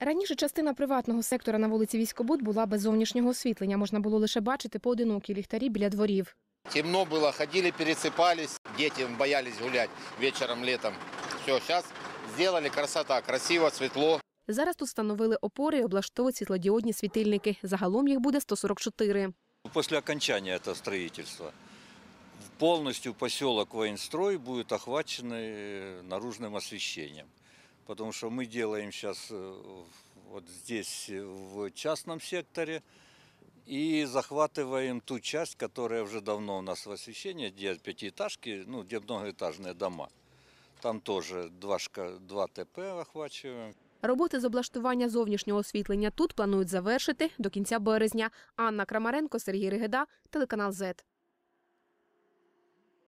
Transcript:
Раніше частина приватного сектора на вулиці Військобуд була без зовнішнього освітлення. Можна було лише бачити поодинокі ліхтарі біля дворів. Темно было, ходили, пересыпались, дети боялись гулять вечером, летом. Все, сейчас сделали красота, красиво, светло. Зараз тут встановили опори і облаштовують світлодіодні світильники. Загалом їх буде 144. После окончания этого строительства полностью поселок Военстрой будет охвачен э, наружным освещением. Потому что мы делаем сейчас вот здесь э, в частном секторе и захватываем ту часть, которая уже давно у нас в освещении, где пятиэтажки, ну, где многоэтажные дома. Там тоже два, шка- два ТП охвачиваем. Роботи з облаштування зовнішнього освітлення тут планують завершити до кінця березня. Анна Крамаренко, Сергій Ригеда, телеканал ЗЕТ.